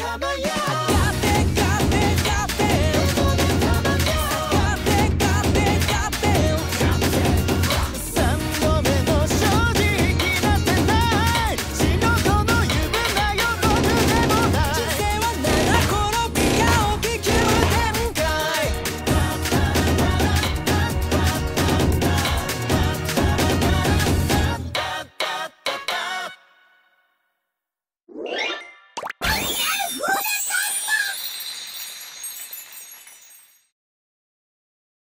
time of year.